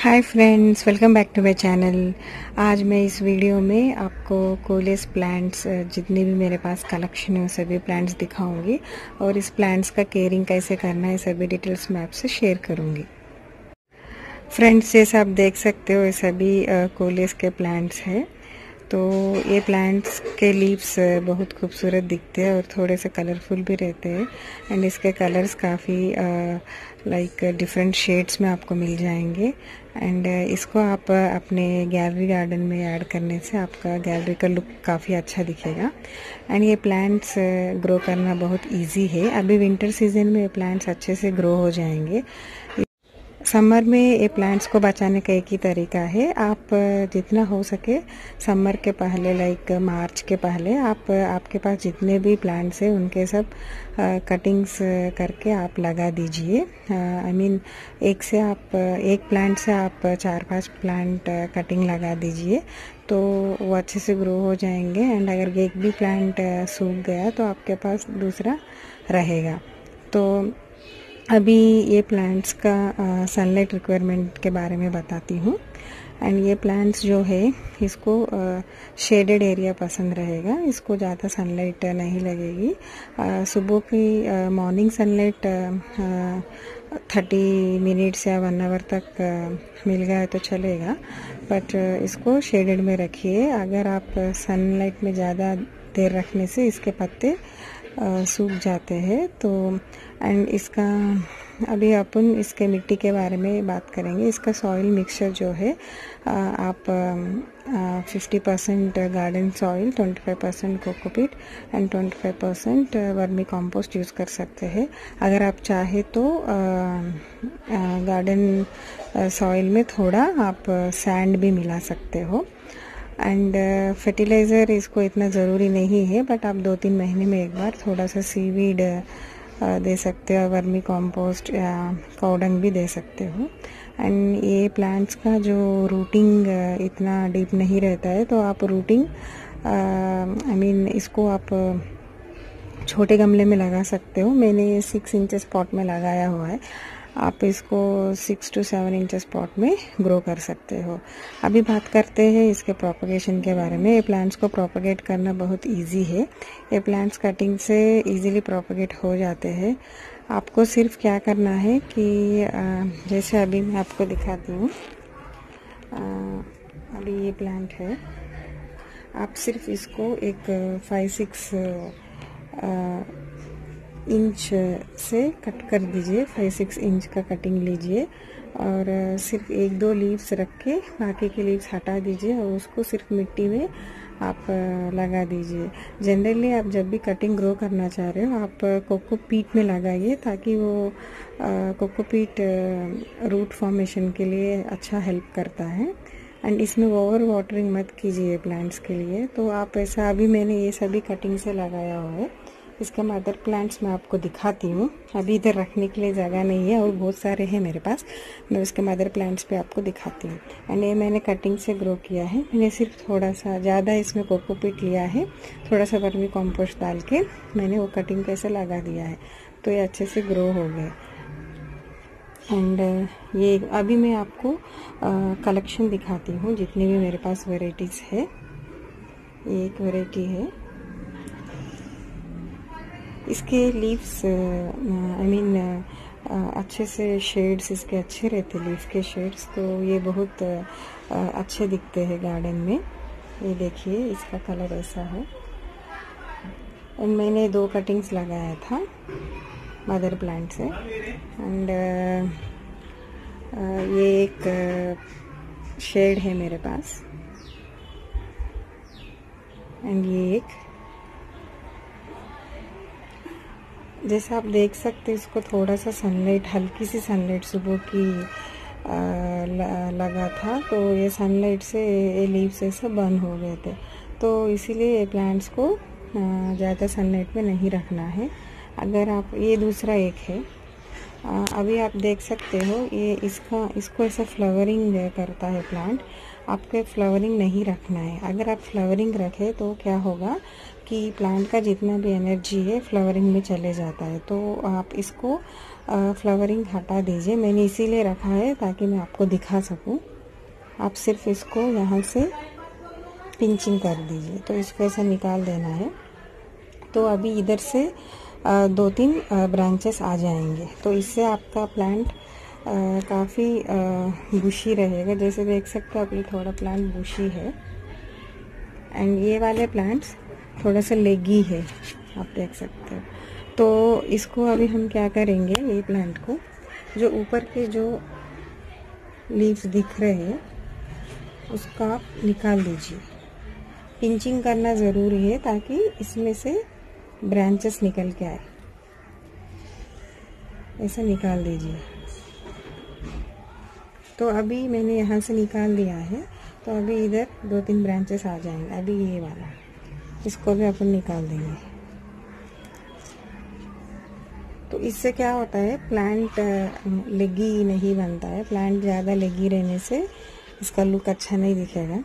Hi friends welcome back to my channel आज मैं इस वीडियो में आपको कोलेस प्लांट्स जितने भी मेरे पास कलेक्शन है, सभी प्लांट्स दिखाऊँगी और इस प्लांट्स का केयरिंग कैसे करना है, सभी डिटेल्स मैं आपसे शेयर करूँगी। फ्रेंड्स जैसे आप देख सकते हो, ये सभी कोलेस के प्लांट्स हैं। तो ये प्लांट्स के लीव्स बहुत खूबसूरत दिखते हैं और थोड़े से कलरफुल भी रहते हैं। एंड इसके कलर्स काफ़ी लाइक डिफरेंट शेड्स में आपको मिल जाएँगे। एंड इसको आप अपने गैलरी गार्डन में ऐड करने से आपका गैलरी का लुक काफ़ी अच्छा दिखेगा। एंड ये प्लांट्स ग्रो करना बहुत इजी है। अभी विंटर सीज़न में ये प्लांट्स अच्छे से ग्रो हो जाएँगे। समर में ये प्लांट्स को बचाने का एक ही तरीका है। आप जितना हो सके समर के पहले लाइक मार्च के पहले, आप, आपके पास जितने भी प्लांट्स हैं, उनके सब कटिंग्स करके आप लगा दीजिए। आई मीन एक से आप, एक प्लांट से आप चार पाँच प्लांट कटिंग लगा दीजिए तो वो अच्छे से ग्रो हो जाएँगे। एंड अगर एक भी प्लांट सूख गया तो आपके पास दूसरा रहेगा। तो अभी ये प्लांट्स का सनलाइट रिक्वायरमेंट के बारे में बताती हूँ। एंड ये प्लांट्स जो है, इसको शेडेड एरिया पसंद रहेगा। इसको ज़्यादा सनलाइट नहीं लगेगी। सुबह की मॉर्निंग सनलाइट थर्टी मिनट्स या वन आवर तक मिल गया तो चलेगा। बट इसको शेडेड में रखिए। अगर आप सनलाइट में ज़्यादा देर रखने से इसके पत्ते सूख जाते हैं तो एंड इसका, अभी अपन इसके मिट्टी के बारे में बात करेंगे। इसका सॉइल मिक्सचर जो है आप fifty percent garden soil twenty five percent cocopeat and twenty five percent vermi compost use कर सकते हैं। अगर आप चाहे तो गार्डन सॉइल में थोड़ा आप सैंड भी मिला सकते हो। एंड फर्टिलाइज़र इसको इतना ज़रूरी नहीं है बट आप दो तीन महीने में एक बार थोड़ा सा सीवीड दे सकते हो, वर्मी कंपोस्ट या काउडंग भी दे सकते हो। एंड ये प्लांट्स का जो रूटिंग इतना डीप नहीं रहता है तो आप रूटिंग आई मीन इसको आप छोटे गमले में लगा सकते हो। मैंने ये सिक्स इंचेस पॉट में लगाया हुआ है। आप इसको six to seven inch pot में ग्रो कर सकते हो। अभी बात करते हैं इसके प्रोपगेशन के बारे में। ये प्लांट्स को प्रोपोगेट करना बहुत इजी है। ये प्लांट्स कटिंग से इजीली प्रोपोगेट हो जाते हैं। आपको सिर्फ़ क्या करना है कि जैसे अभी मैं आपको दिखाती हूँ। अभी ये प्लांट है। आप सिर्फ़ इसको एक फाइव सिक्स इंच से कट कर दीजिए। फाइव सिक्स इंच का कटिंग लीजिए और सिर्फ़ एक, दो लीव्स रख के बाकी के लीव्स हटा दीजिए और उसको सिर्फ़ मिट्टी में आप लगा दीजिए। जनरली आप जब भी कटिंग ग्रो करना चाह रहे हो, आप कोको पीट में लगाइए ताकि वो कोको पीट रूट फॉर्मेशन के लिए अच्छा हेल्प करता है। एंड इसमें ओवर वाटरिंग मत कीजिए प्लांट्स के लिए। तो आप ऐसा, अभी मैंने ये सभी कटिंग से लगाया हुआ है। इसका मदर प्लांट्स मैं आपको दिखाती हूँ। अभी इधर रखने के लिए जगह नहीं है और बहुत सारे हैं मेरे पास। मैं उसके मदर प्लांट्स पे आपको दिखाती हूँ। एंड ये मैंने कटिंग से ग्रो किया है। मैंने सिर्फ़ थोड़ा सा ज़्यादा इसमें कोकोपीट लिया है। थोड़ा सा वर्मी कॉम्पोस्ट डाल के मैंने वो कटिंग कैसे लगा दिया है। तो ये अच्छे से ग्रो हो गए। एंड ये अभी मैं आपको कलेक्शन दिखाती हूँ जितनी भी मेरे पास वेराइटीज़ है। ये एक वेराइटी है। इसके लीव्स आई मीन अच्छे से शेड्स इसके अच्छे रहते लीफ के शेड्स तो ये बहुत uh, अच्छे दिखते हैं गार्डन में। ये देखिए इसका कलर ऐसा है। एंड मैंने दो कटिंग्स लगाया था मदर प्लांट से। एंड uh, uh, ये एक शेड है मेरे पास। एंड ये एक जैसे आप देख सकते हैं इसको थोड़ा सा सनलाइट हल्की सी सनलाइट सुबह की आ, लगा था तो ये सनलाइट से ये लीव्स ऐसे बर्न हो गए थे। तो इसीलिए ये प्लांट्स को ज़्यादा सनलाइट में नहीं रखना है। अगर आप ये दूसरा एक है। आ, अभी आप देख सकते हो ये इसका इसको ऐसा फ्लावरिंग करता है प्लांट आपको फ्लावरिंग नहीं रखना है। अगर आप फ्लावरिंग रखें तो क्या होगा कि प्लांट का जितना भी एनर्जी है फ्लावरिंग में चले जाता है। तो आप इसको फ्लावरिंग हटा दीजिए। मैंने इसीलिए रखा है ताकि मैं आपको दिखा सकूँ। आप सिर्फ़ इसको यहाँ से पिंचिंग कर दीजिए। तो इसको ऐसा निकाल देना है। तो अभी इधर से दो तीन ब्रांचेस आ जाएँगे। तो इससे आपका प्लांट काफ़ी बुशी रहेगा। जैसे देख सकते हो, अभी थोड़ा प्लांट बुशी है। एंड ये वाले प्लांट्स थोड़ा सा लेगी है, आप देख सकते हो। तो इसको अभी हम क्या करेंगे, ये प्लांट को, जो ऊपर के जो लीव्स दिख रहे हैं, उसका आप निकाल दीजिए। पिंचिंग करना ज़रूरी है, ताकि इसमें से ब्रांचेस निकल के आए। ऐसा निकाल दीजिए। तो अभी मैंने यहाँ से निकाल दिया है। तो अभी इधर दो तीन ब्रांचेस आ जाएँगे। अभी ये वाला। इसको भी अपन निकाल देंगे। तो इससे क्या होता है प्लांट लेगी नहीं बनता है। प्लांट ज़्यादा लेगी रहने से इसका लुक अच्छा नहीं दिखेगा।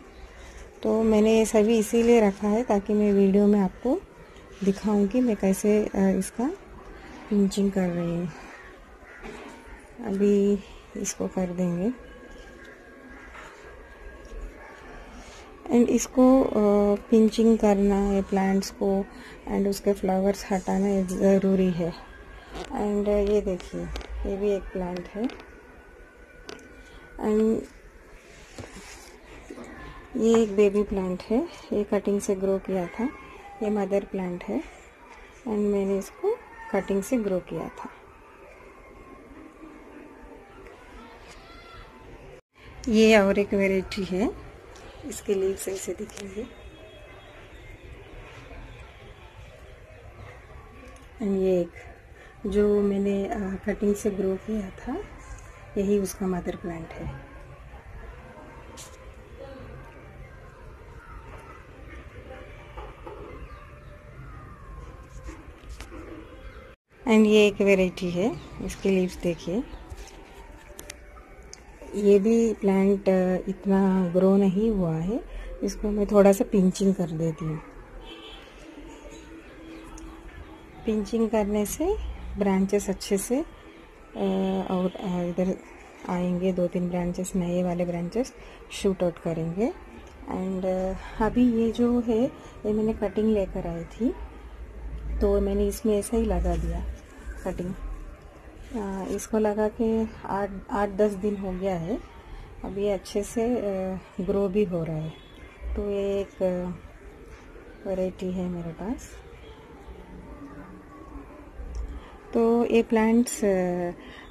तो मैंने ये सभी इसीलिए रखा है ताकि मैं वीडियो में आपको दिखाऊँ कि मैं कैसे इसका पिंचिंग कर रही हूँ। अभी इसको कर देंगे। एंड इसको पिंचिंग करना है प्लांट्स को एंड उसके फ्लावर्स हटाना ज़रूरी है। एंड ये देखिए, ये भी एक प्लांट है। एंड ये एक बेबी प्लांट है। ये कटिंग से ग्रो किया था। ये मदर प्लांट है। एंड मैंने इसको कटिंग से ग्रो किया था। ये और एक वेराइटी है। इसके लीव्स ऐसे दिखेंगे ये एक, जो मैंने कटिंग से ग्रो किया था, यही उसका मदर प्लांट है। एंड ये एक वेराइटी है, इसके लीव्स देखिए। ये भी प्लांट इतना ग्रो नहीं हुआ है। इसको मैं थोड़ा सा पिंचिंग कर देती हूँ। पिंचिंग करने से ब्रांचेस अच्छे से और इधर आएँगे दो तीन ब्रांचेस नए वाले ब्रांचेस शूट आउट करेंगे। एंड अभी ये जो है, ये मैंने कटिंग लेकर आई थी तो मैंने इसमें ऐसा ही लगा दिया कटिंग इसको लगा के आठ आठ, दस दिन हो गया है। अब ये अच्छे से ग्रो भी हो रहा है। तो ये एक वैरायटी है मेरे पास। तो ये प्लांट्स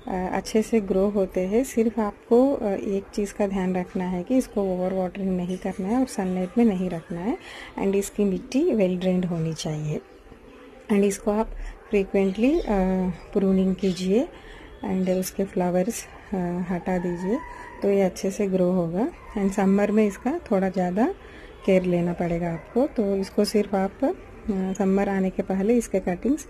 अच्छे से ग्रो होते हैं। सिर्फ़ आपको एक चीज़ का ध्यान रखना है कि इसको ओवर वाटरिंग नहीं करना है और सनलाइट में नहीं रखना है। एंड इसकी मिट्टी वेल ड्रेंड होनी चाहिए। एंड इसको आप फ्रीक्वेंटली प्रूनिंग uh, कीजिए एंड उसके फ्लावर्स uh, हटा दीजिए। तो ये अच्छे से ग्रो होगा। एंड समर में इसका थोड़ा ज़्यादा केयर लेना पड़ेगा आपको। तो इसको सिर्फ़ आप समर uh, आने के पहले इसके कटिंग्स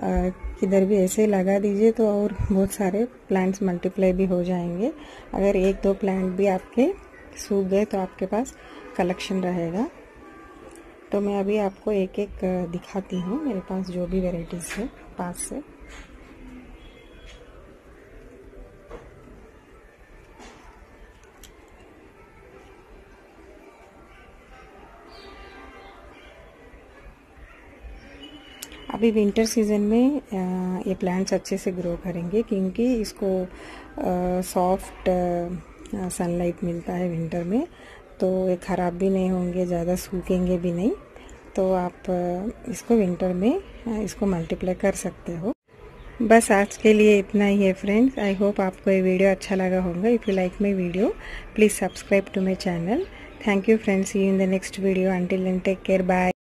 किधर भी ऐसे लगा दीजिए तो और बहुत सारे प्लांट्स मल्टीप्लाई भी हो जाएँगे। अगर एक दो प्लांट भी आपके सूख गए तो आपके पास कलेक्शन रहेगा। तो मैं अभी आपको एक एक दिखाती हूँ। मेरे पास जो भी वेराइटीज़ है, पास से। अभी विंटर सीज़न में ये प्लांट्स अच्छे से ग्रो करेंगे क्योंकि इसको सॉफ्ट सनलाइट मिलता है विंटर में। तो ये ख़राब भी नहीं होंगे, ज़्यादा सूखेंगे भी नहीं। तो आप इसको विंटर में इसको मल्टीप्लाई कर सकते हो। बस आज के लिए इतना ही है फ्रेंड्स। आई होप आपको ये वीडियो अच्छा लगा होगा। If you like my video, please subscribe to my channel. Thank you friends. You in the next video. Until and take care bye